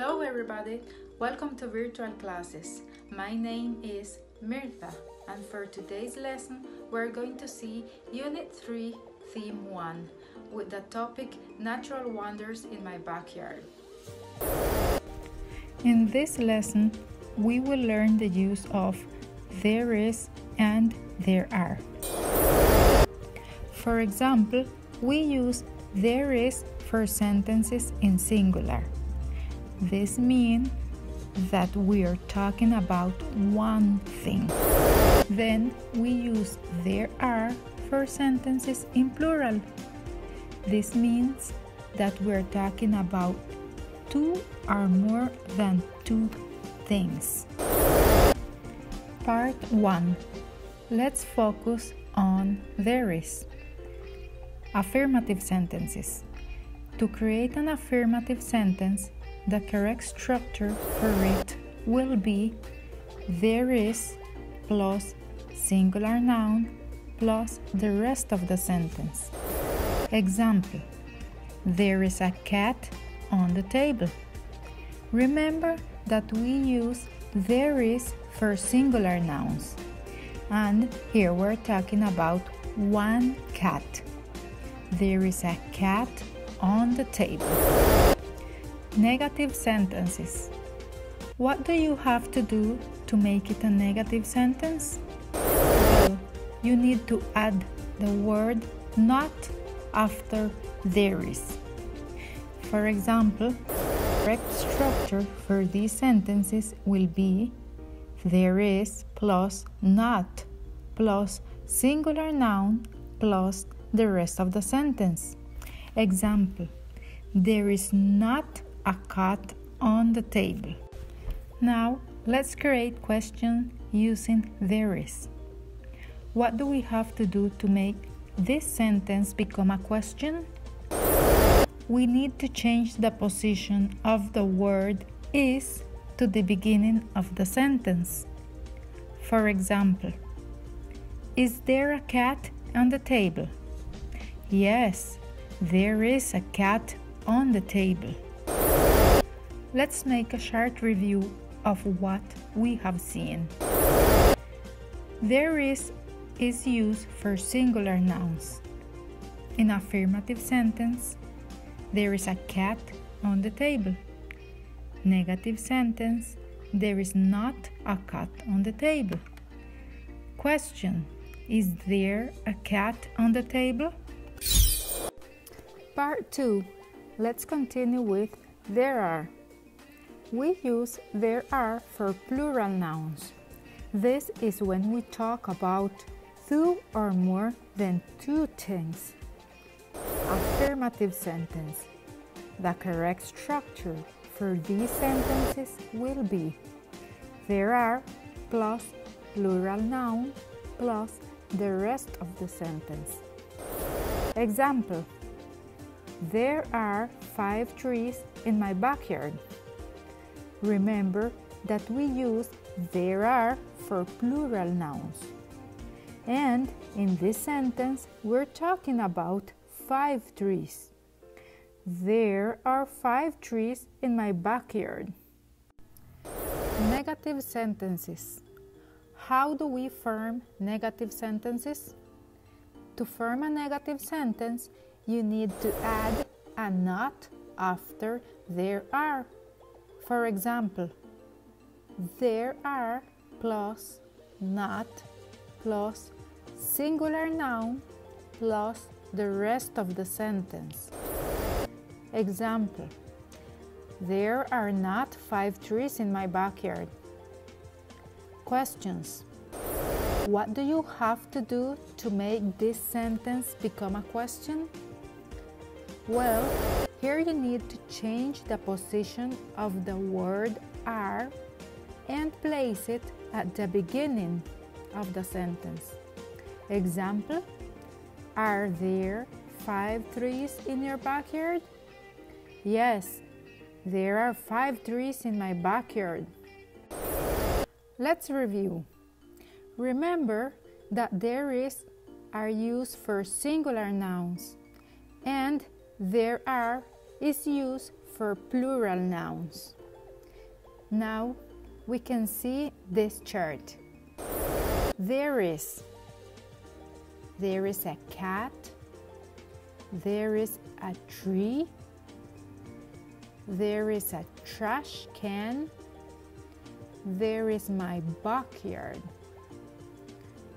Hello, everybody. Welcome to virtual classes. My name is Mirtha, and for today's lesson, we're going to see Unit 3, Theme 1, with the topic Natural Wonders in My Backyard. In this lesson, we will learn the use of there is and there are. For example, we use there is for sentences in singular. This means that we are talking about one thing. Then we use there are for sentences in plural. This means that we're talking about two or more than two things. Part 1 Let's focus on there is. Affirmative sentences. To create an affirmative sentence, the correct structure for it will be there is plus singular noun plus the rest of the sentence. Example There is a cat on the table. Remember that we use there is for singular nouns. And here we're talking about one cat. There is a cat on the table. Negative sentences. What do you have to do to make it a negative sentence? You need to add the word not after there is. For example, correct structure for these sentences will be there is plus not plus singular noun plus the rest of the sentence. Example There is not a cat on the table. Now let's create question using there is. What do we have to do to make this sentence become a question? We need to change the position of the word is to the beginning of the sentence. For example, Is there a cat on the table? Yes, there is a cat on the table. Let's make a short review of what we have seen. There is is used for singular nouns. In affirmative sentence, there is a cat on the table. Negative sentence, there is not a cat on the table. Question Is there a cat on the table? Part 2 Let's continue with there are. We use there are for plural nouns. This is when we talk about two or more than two things. Affirmative sentence. The correct structure for these sentences will be there are plus plural noun plus the rest of the sentence. Example There are five trees in my backyard. Remember that we use there are for plural nouns. And in this sentence, we're talking about five trees. There are five trees in my backyard. Negative sentences. How do we form negative sentences? To form a negative sentence, you need to add a not after there are. For example, there are plus not plus singular noun plus the rest of the sentence. Example There are not five trees in my backyard. Questions What do you have to do to make this sentence become a question? Well, here you need to change the position of the word are and place it at the beginning of the sentence. Example Are there five trees in your backyard? Yes, there are five trees in my backyard. Let's review. Remember that there is are used for singular nouns and there are is used for plural nouns. Now we can see this chart. There is there is a cat, there is a tree, there is a trash can, there is my backyard.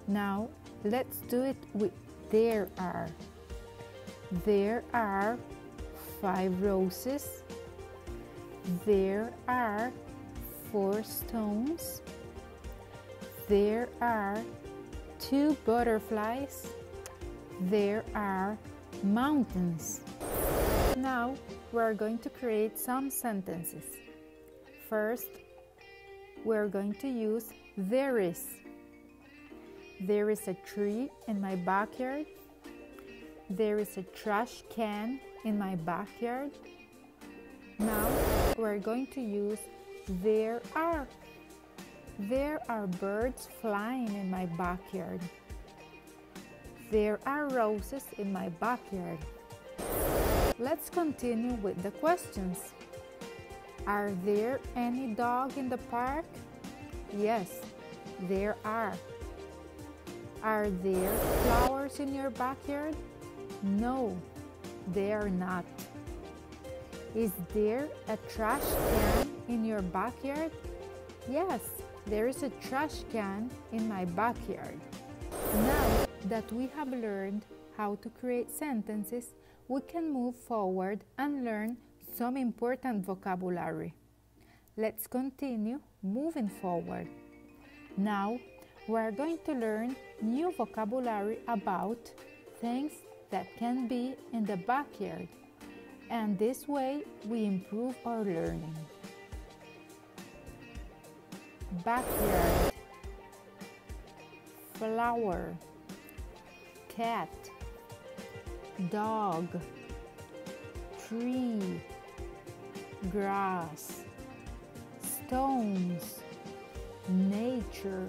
Now let's do it with there are. There are five roses. There are four stones. There are two butterflies. There are mountains. Now we're going to create some sentences. First, we're going to use there is. There is a tree in my backyard. There is a trash can in my backyard. Now we're going to use there are. There are birds flying in my backyard. There are roses in my backyard. Let's continue with the questions. Are there any dog in the park? Yes, there are. Are there flowers in your backyard? No, they are not. Is there a trash can in your backyard? Yes, there is a trash can in my backyard. Now that we have learned how to create sentences, we can move forward and learn some important vocabulary. Let's continue moving forward. Now we are going to learn new vocabulary about things that can be in the backyard and this way we improve our learning. Backyard. Flower. Cat. Dog. Tree. Grass. Stones. Nature.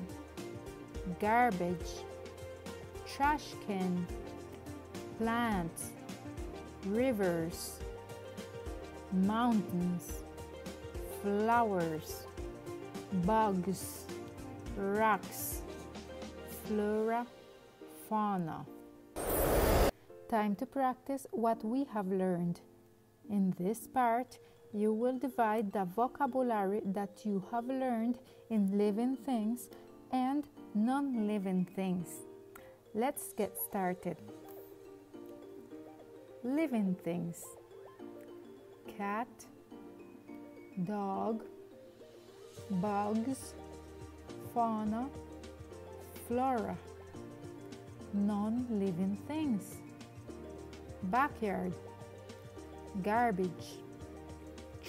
Garbage. Trash can Plants Rivers mountains, flowers, bugs, rocks, flora, fauna. Time to practice what we have learned. In this part, you will divide the vocabulary that you have learned in living things and non living things. Let's get started. Living things cat, dog, bugs, fauna, flora, non living things, backyard, garbage,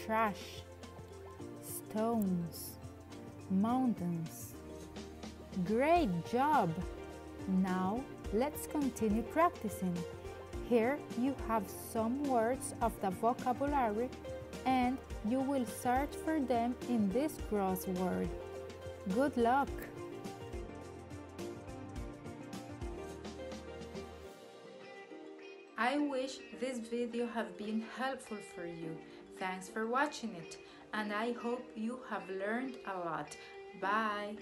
trash, stones, mountains. Great job! Now let's continue practicing. Here you have some words of the vocabulary and you will search for them in this crossword. Good luck! I wish this video have been helpful for you. Thanks for watching it and I hope you have learned a lot. Bye!